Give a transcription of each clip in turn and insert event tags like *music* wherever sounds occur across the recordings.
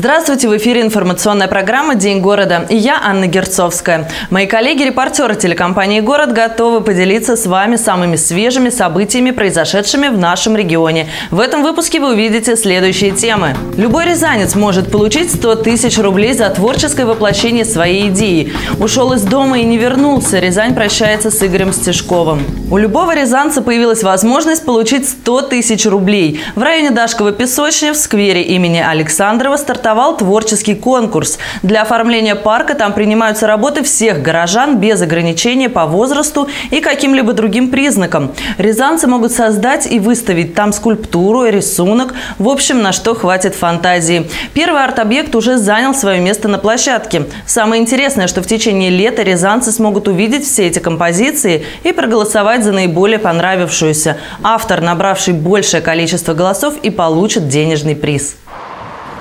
Здравствуйте, в эфире информационная программа «День города» и я, Анна Герцовская. Мои коллеги-репортеры телекомпании «Город» готовы поделиться с вами самыми свежими событиями, произошедшими в нашем регионе. В этом выпуске вы увидите следующие темы. Любой рязанец может получить 100 тысяч рублей за творческое воплощение своей идеи. Ушел из дома и не вернулся. Рязань прощается с Игорем Стешковым. У любого рязанца появилась возможность получить 100 тысяч рублей. В районе Дашкова песочни в сквере имени Александрова стартовал стартовал творческий конкурс. Для оформления парка там принимаются работы всех горожан без ограничения по возрасту и каким-либо другим признакам. Рязанцы могут создать и выставить там скульптуру, рисунок, в общем, на что хватит фантазии. Первый арт-объект уже занял свое место на площадке. Самое интересное, что в течение лета рязанцы смогут увидеть все эти композиции и проголосовать за наиболее понравившуюся. Автор, набравший большее количество голосов, и получит денежный приз.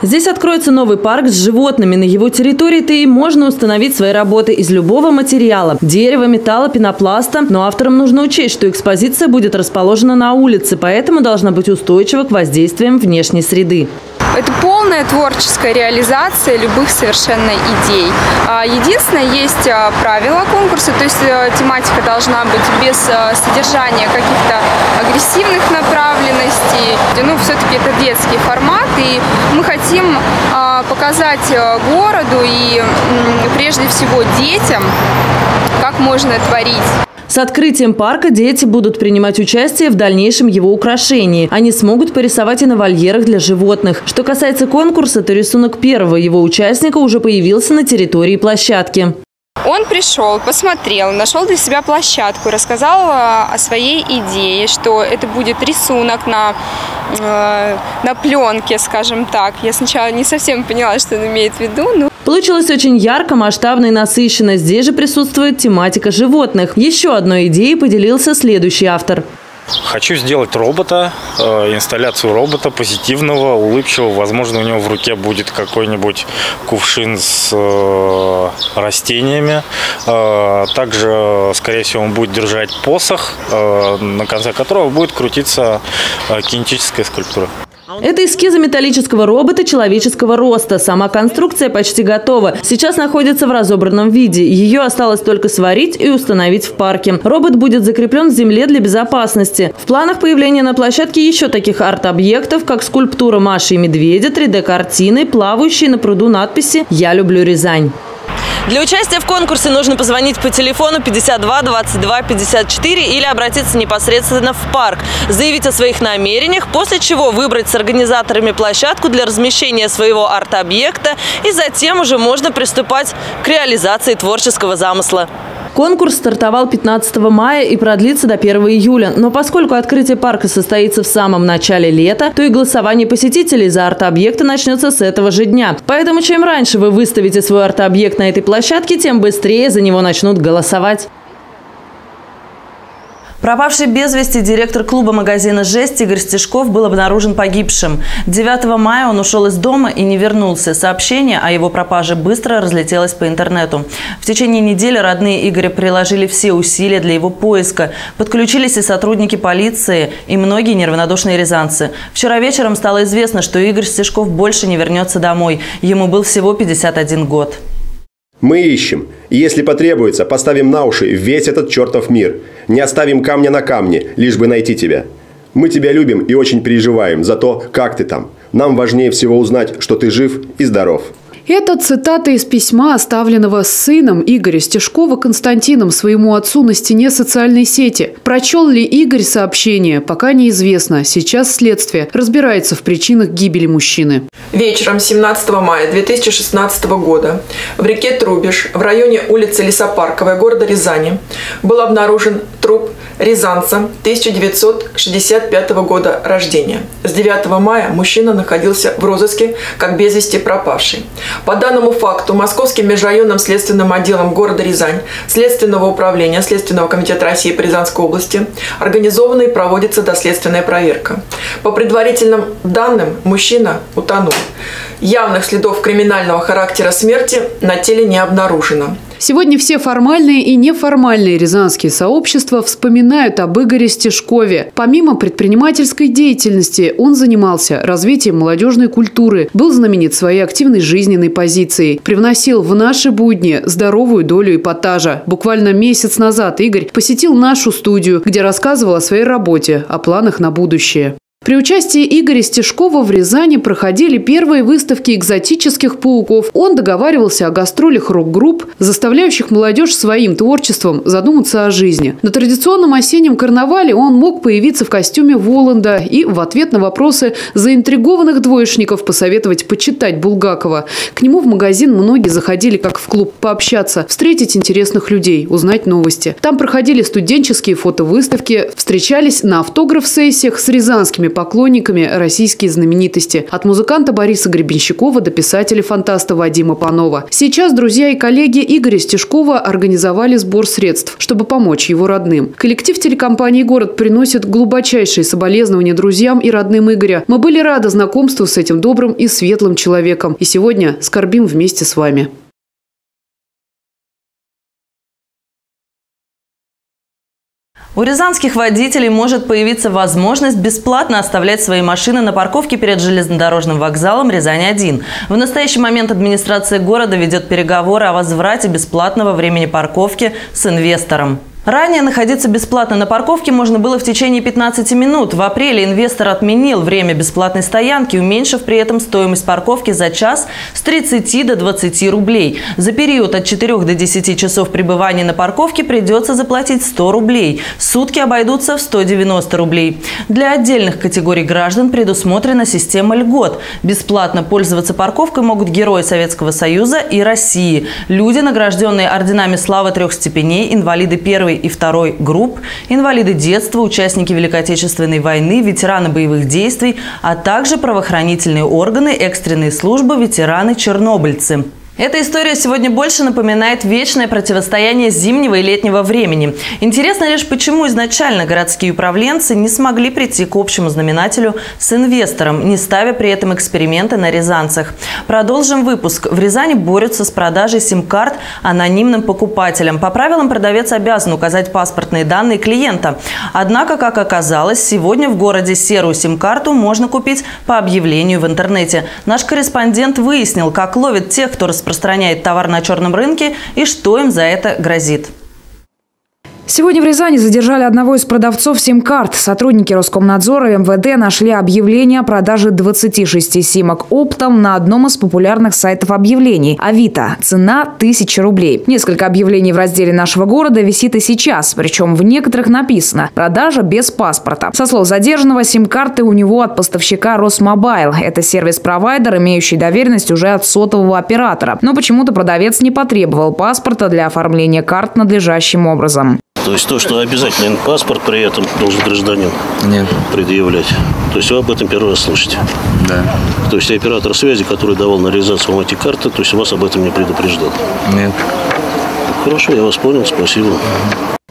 Здесь откроется новый парк с животными. На его территории-то и можно установить свои работы из любого материала – дерева, металла, пенопласта. Но авторам нужно учесть, что экспозиция будет расположена на улице, поэтому должна быть устойчива к воздействиям внешней среды. Это полная творческая реализация любых совершенно идей. А, единственное, есть а, правила конкурса, то есть э, тематика должна быть без э, содержания каких-то агрессивных направленностей. Ну, все-таки это детский формат, и мы хотим а, показать э, городу и прежде всего детям, как можно творить. С открытием парка дети будут принимать участие в дальнейшем его украшении. Они смогут порисовать и на вольерах для животных. Что касается конкурса, то рисунок первого его участника уже появился на территории площадки. Он пришел, посмотрел, нашел для себя площадку, рассказал э, о своей идее, что это будет рисунок на, э, на пленке, скажем так. Я сначала не совсем поняла, что он имеет в виду. Но... Получилось очень ярко, масштабно и насыщенно. Здесь же присутствует тематика животных. Еще одной идеей поделился следующий автор. Хочу сделать робота, э, инсталляцию робота позитивного, улыбчивого. Возможно, у него в руке будет какой-нибудь кувшин с э, растениями. Э, также, скорее всего, он будет держать посох, на конце которого будет крутиться кинетическая скульптура. Это эскизы металлического робота человеческого роста. Сама конструкция почти готова. Сейчас находится в разобранном виде. Ее осталось только сварить и установить в парке. Робот будет закреплен в земле для безопасности. В планах появления на площадке еще таких арт-объектов, как скульптура Маши и Медведя, 3D-картины, плавающие на пруду надписи «Я люблю Рязань». Для участия в конкурсе нужно позвонить по телефону 52 22 54 или обратиться непосредственно в парк, заявить о своих намерениях, после чего выбрать с организаторами площадку для размещения своего арт-объекта и затем уже можно приступать к реализации творческого замысла. Конкурс стартовал 15 мая и продлится до 1 июля. Но поскольку открытие парка состоится в самом начале лета, то и голосование посетителей за арт-объекты начнется с этого же дня. Поэтому чем раньше вы выставите свой арт-объект на этой площадке, тем быстрее за него начнут голосовать. Пропавший без вести директор клуба магазина «Жесть» Игорь Стешков был обнаружен погибшим. 9 мая он ушел из дома и не вернулся. Сообщение о его пропаже быстро разлетелось по интернету. В течение недели родные Игоря приложили все усилия для его поиска. Подключились и сотрудники полиции, и многие неравнодушные рязанцы. Вчера вечером стало известно, что Игорь Стешков больше не вернется домой. Ему был всего 51 год. Мы ищем. И если потребуется, поставим на уши весь этот чертов мир. Не оставим камня на камне, лишь бы найти тебя. Мы тебя любим и очень переживаем за то, как ты там. Нам важнее всего узнать, что ты жив и здоров. Это цитата из письма, оставленного сыном Игоря Стешкова Константином своему отцу на стене социальной сети. Прочел ли Игорь сообщение, пока неизвестно. Сейчас следствие разбирается в причинах гибели мужчины. Вечером 17 мая 2016 года в реке Трубиш в районе улицы Лесопарковая города Рязани был обнаружен труп рязанца 1965 года рождения. С 9 мая мужчина находился в розыске как без вести пропавший. По данному факту Московским межрайонным следственным отделом города Рязань Следственного управления Следственного комитета России по Рязанской области организована и проводится доследственная проверка. По предварительным данным, мужчина утонул. Явных следов криминального характера смерти на теле не обнаружено. Сегодня все формальные и неформальные рязанские сообщества вспоминают об Игоре Стешкове. Помимо предпринимательской деятельности, он занимался развитием молодежной культуры, был знаменит своей активной жизненной позицией, привносил в наши будни здоровую долю эпатажа. Буквально месяц назад Игорь посетил нашу студию, где рассказывал о своей работе, о планах на будущее. При участии Игоря Стешкова в Рязани проходили первые выставки экзотических пауков. Он договаривался о гастролях рок-групп, заставляющих молодежь своим творчеством задуматься о жизни. На традиционном осеннем карнавале он мог появиться в костюме Воланда и в ответ на вопросы заинтригованных двоечников посоветовать почитать Булгакова. К нему в магазин многие заходили как в клуб пообщаться, встретить интересных людей, узнать новости. Там проходили студенческие фотовыставки, встречались на автограф-сессиях с рязанскими поклонниками российские знаменитости. От музыканта Бориса Гребенщикова до писателя-фантаста Вадима Панова. Сейчас друзья и коллеги Игоря Стешкова организовали сбор средств, чтобы помочь его родным. Коллектив телекомпании «Город» приносит глубочайшие соболезнования друзьям и родным Игоря. Мы были рады знакомству с этим добрым и светлым человеком. И сегодня скорбим вместе с вами. У рязанских водителей может появиться возможность бесплатно оставлять свои машины на парковке перед железнодорожным вокзалом «Рязань-1». В настоящий момент администрация города ведет переговоры о возврате бесплатного времени парковки с инвестором. Ранее находиться бесплатно на парковке можно было в течение 15 минут. В апреле инвестор отменил время бесплатной стоянки, уменьшив при этом стоимость парковки за час с 30 до 20 рублей. За период от 4 до 10 часов пребывания на парковке придется заплатить 100 рублей. Сутки обойдутся в 190 рублей. Для отдельных категорий граждан предусмотрена система льгот. Бесплатно пользоваться парковкой могут герои Советского Союза и России. Люди, награжденные орденами славы трех степеней, инвалиды первой и второй групп, инвалиды детства, участники Великой Отечественной войны, ветераны боевых действий, а также правоохранительные органы, экстренные службы, ветераны-чернобыльцы. Эта история сегодня больше напоминает вечное противостояние зимнего и летнего времени. Интересно лишь, почему изначально городские управленцы не смогли прийти к общему знаменателю с инвестором, не ставя при этом эксперименты на рязанцах. Продолжим выпуск. В Рязани борются с продажей сим-карт анонимным покупателям. По правилам продавец обязан указать паспортные данные клиента. Однако, как оказалось, сегодня в городе серую сим-карту можно купить по объявлению в интернете. Наш корреспондент выяснил, как ловит тех, кто распространяет распространяет товар на черном рынке и что им за это грозит. Сегодня в Рязани задержали одного из продавцов сим-карт. Сотрудники Роскомнадзора и МВД нашли объявление о продаже 26 симок оптом на одном из популярных сайтов объявлений – Авито. Цена – 1000 рублей. Несколько объявлений в разделе нашего города висит и сейчас. Причем в некоторых написано «Продажа без паспорта». Со слов задержанного, сим-карты у него от поставщика Росмобайл. Это сервис-провайдер, имеющий доверенность уже от сотового оператора. Но почему-то продавец не потребовал паспорта для оформления карт надлежащим образом. То есть то, что обязательно паспорт при этом должен гражданин Нет. предъявлять. То есть вы об этом первый раз слышите? Да. То есть оператор связи, который давал на реализацию вам эти карты, то есть вас об этом не предупреждал? Нет. Хорошо, я вас понял, спасибо.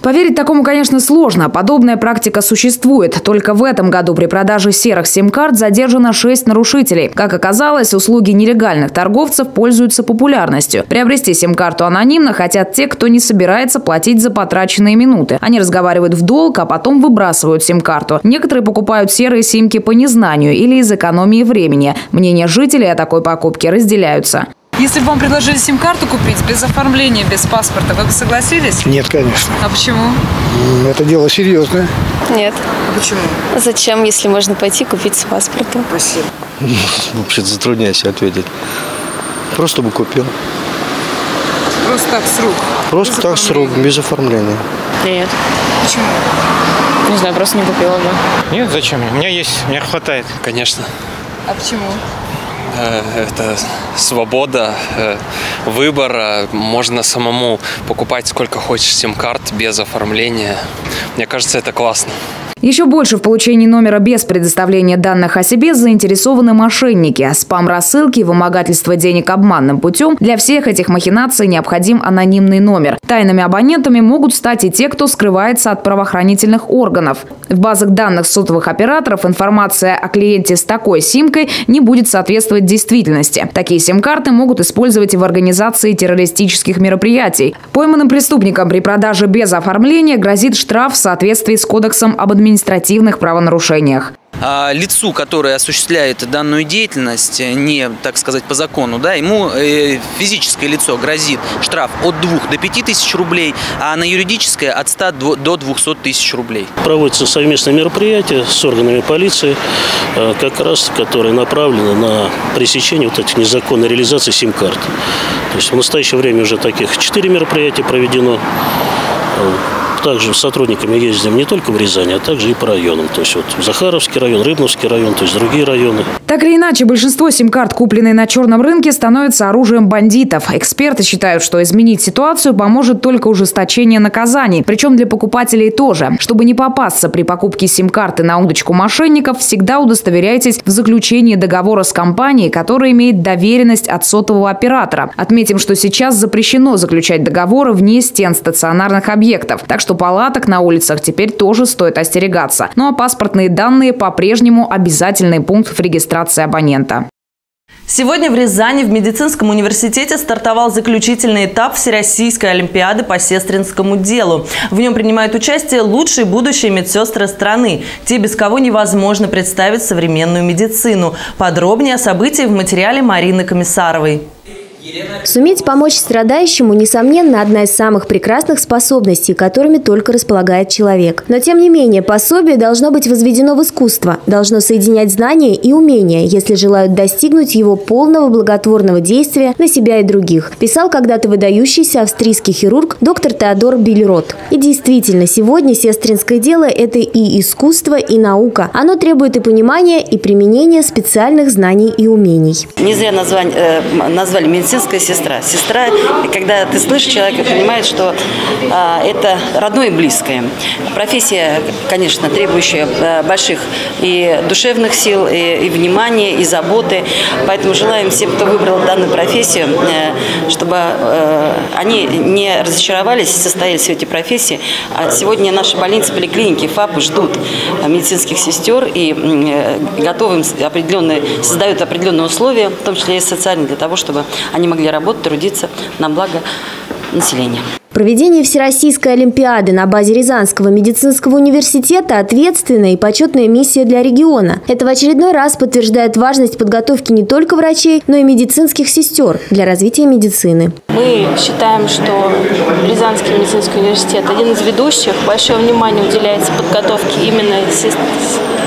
Поверить такому, конечно, сложно. Подобная практика существует. Только в этом году при продаже серых сим-карт задержано 6 нарушителей. Как оказалось, услуги нелегальных торговцев пользуются популярностью. Приобрести сим-карту анонимно хотят те, кто не собирается платить за потраченные минуты. Они разговаривают в долг, а потом выбрасывают сим-карту. Некоторые покупают серые симки по незнанию или из экономии времени. Мнения жителей о такой покупке разделяются. Если бы вам предложили сим-карту купить без оформления, без паспорта, вы бы согласились? Нет, конечно. А почему? Это дело серьезное. Нет. А почему? Зачем, если можно пойти купить с паспортом? Спасибо. *laughs* Вообще затрудняюсь ответить. Просто бы купил. Просто так с рук? Просто без так с рук, без оформления. Нет. Почему? Не знаю, просто не купила бы. Нет, зачем? У меня есть, у меня хватает. Конечно. А почему? Э, это свобода э, выбора. Можно самому покупать сколько хочешь сим-карт без оформления. Мне кажется, это классно. Еще больше в получении номера без предоставления данных о себе заинтересованы мошенники. Спам-рассылки и вымогательство денег обманным путем. Для всех этих махинаций необходим анонимный номер. Тайными абонентами могут стать и те, кто скрывается от правоохранительных органов. В базах данных сотовых операторов информация о клиенте с такой симкой не будет соответствовать действительности. Такие сим-карты могут использовать и в организации террористических мероприятий. Пойманным преступникам при продаже без оформления грозит штраф в соответствии с Кодексом об административных правонарушениях. А, лицу, которое осуществляет данную деятельность, не, так сказать, по закону, да, ему э, физическое лицо грозит штраф от 2 до 5 тысяч рублей, а на юридическое от 100 до 200 тысяч рублей. Проводятся совместные мероприятия с органами полиции, э, как раз которые направлены на пресечение вот этих незаконной реализации сим-карт. То есть в настоящее время уже таких четыре мероприятия проведено также сотрудниками ездим не только в Рязани, а также и по районам. То есть вот Захаровский район, Рыбновский район, то есть другие районы. Так или иначе, большинство сим-карт, купленные на черном рынке, становятся оружием бандитов. Эксперты считают, что изменить ситуацию поможет только ужесточение наказаний. Причем для покупателей тоже. Чтобы не попасться при покупке сим-карты на удочку мошенников, всегда удостоверяйтесь в заключении договора с компанией, которая имеет доверенность от сотового оператора. Отметим, что сейчас запрещено заключать договоры вне стен стационарных объектов. Так что палаток на улицах теперь тоже стоит остерегаться. Ну а паспортные данные по-прежнему обязательный пункт в регистрации абонента. Сегодня в Рязани в медицинском университете стартовал заключительный этап Всероссийской олимпиады по сестринскому делу. В нем принимают участие лучшие будущие медсестры страны, те, без кого невозможно представить современную медицину. Подробнее о событии в материале Марины Комиссаровой. Суметь помочь страдающему, несомненно, одна из самых прекрасных способностей, которыми только располагает человек. Но, тем не менее, пособие должно быть возведено в искусство, должно соединять знания и умения, если желают достигнуть его полного благотворного действия на себя и других, писал когда-то выдающийся австрийский хирург доктор Теодор Биллерот. И действительно, сегодня сестринское дело – это и искусство, и наука. Оно требует и понимания, и применения специальных знаний и умений. Не зря назвали, э, назвали медицинское медицинская сестра. Сестра, когда ты слышишь человека, понимает, что а, это родное и близкое. Профессия, конечно, требующая а, больших и душевных сил, и, и внимания, и заботы. Поэтому желаем всем, кто выбрал данную профессию, э, чтобы э, они не разочаровались, состоялись в этой профессии. А сегодня наши больницы, поликлиники, ФАПы ждут медицинских сестер и э, готовы определенные, создают определенные условия, в том числе и социальные, для того, чтобы они могли работать, трудиться на благо населения. Проведение Всероссийской Олимпиады на базе Рязанского медицинского университета – ответственная и почетная миссия для региона. Это в очередной раз подтверждает важность подготовки не только врачей, но и медицинских сестер для развития медицины. Мы считаем, что Рязанский медицинский университет один из ведущих. Большое внимание уделяется подготовке именно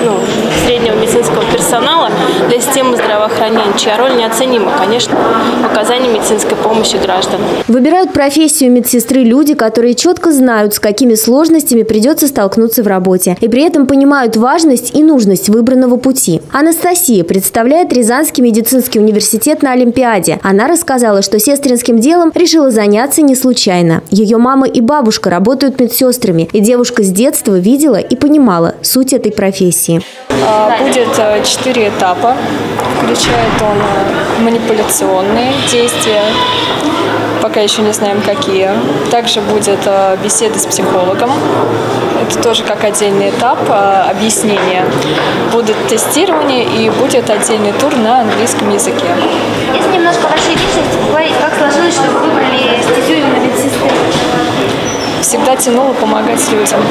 ну, среднего медицинского персонала для системы здравоохранения, чья роль неоценима, конечно, в оказании медицинской помощи гражданам. Выбирают профессию медсестры люди, которые четко знают, с какими сложностями придется столкнуться в работе, и при этом понимают важность и нужность выбранного пути. Анастасия представляет Рязанский медицинский университет на Олимпиаде. Она рассказала, что сестринским делом решила заняться не случайно. Ее мама и бабушка работают медсестрами, и девушка с детства видела и понимала суть этой профессии? А, будет э, четыре этапа. Включает он э, манипуляционные действия, пока еще не знаем какие. Также будет э, беседа с психологом. Это тоже как отдельный этап объяснения. Будет тестирование и будет отдельный тур на английском языке. Если немножко вашей личности, как сложилось, что вы выбрали стезю именно медсестры? всегда тянуло помогать людям.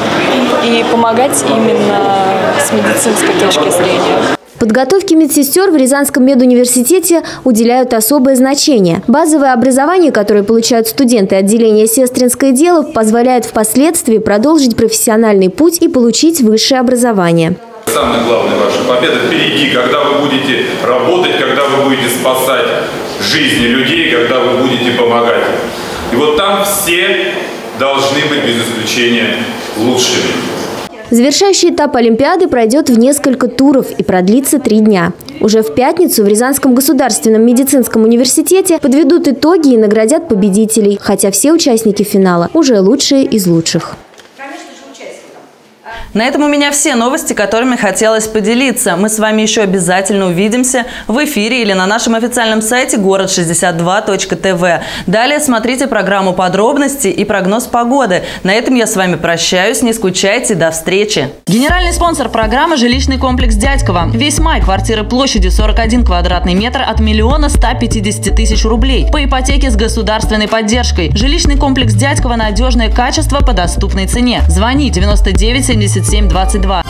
И помогать именно с медицинской точки зрения. Подготовке медсестер в Рязанском медуниверситете уделяют особое значение. Базовое образование, которое получают студенты отделения «Сестринское дело», позволяет впоследствии продолжить профессиональный путь и получить высшее образование. Самое главное ваша победа впереди, когда вы будете работать, когда вы будете спасать жизни людей, когда вы будете помогать. И вот там все должны быть без исключения лучшими. Завершающий этап Олимпиады пройдет в несколько туров и продлится три дня. Уже в пятницу в Рязанском государственном медицинском университете подведут итоги и наградят победителей, хотя все участники финала уже лучшие из лучших. На этом у меня все новости, которыми хотелось поделиться. Мы с вами еще обязательно увидимся в эфире или на нашем официальном сайте город62.тв. Далее смотрите программу подробности и прогноз погоды. На этом я с вами прощаюсь. Не скучайте. До встречи. Генеральный спонсор программы – жилищный комплекс Дядькова. Весь май квартиры площадью 41 квадратный метр от миллиона 150 тысяч рублей. По ипотеке с государственной поддержкой. Жилищный комплекс Дядькова – надежное качество по доступной цене. Звони 99 77 22.